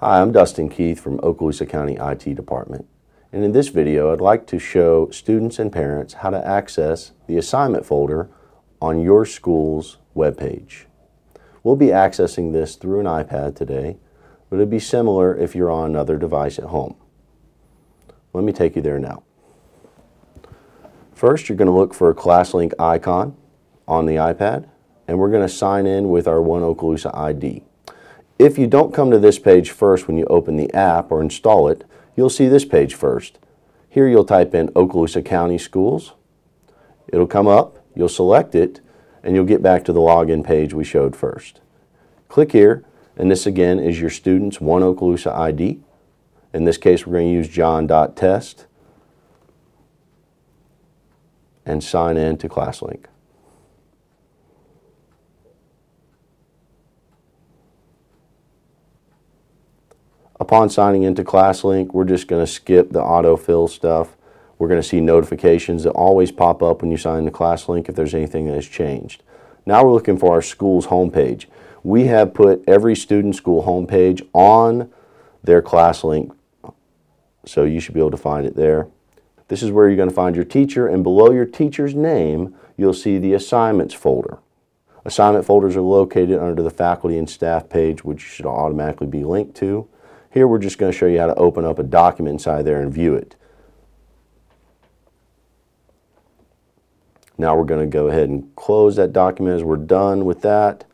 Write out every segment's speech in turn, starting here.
Hi, I'm Dustin Keith from Okaloosa County IT Department. And in this video, I'd like to show students and parents how to access the assignment folder on your school's webpage. We'll be accessing this through an iPad today, but it'd be similar if you're on another device at home. Let me take you there now. First, you're going to look for a ClassLink icon on the iPad, and we're going to sign in with our One Okaloosa ID. If you don't come to this page first when you open the app or install it, you'll see this page first. Here you'll type in Okaloosa County Schools. It'll come up, you'll select it, and you'll get back to the login page we showed first. Click here, and this again is your student's One Okaloosa ID. In this case, we're going to use john.test and sign in to ClassLink. Upon signing into ClassLink, we're just going to skip the autofill stuff. We're going to see notifications that always pop up when you sign into ClassLink if there's anything that has changed. Now we're looking for our school's homepage. We have put every student school homepage on their ClassLink, so you should be able to find it there. This is where you're going to find your teacher, and below your teacher's name, you'll see the assignments folder. Assignment folders are located under the faculty and staff page, which should automatically be linked to. Here we're just going to show you how to open up a document inside there and view it. Now we're going to go ahead and close that document as we're done with that.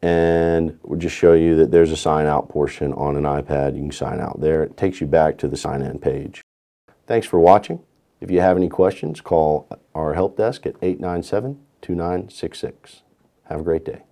And we'll just show you that there's a sign out portion on an iPad. You can sign out there. It takes you back to the sign in page. Thanks for watching. If you have any questions, call our help desk at 897 2966. Have a great day.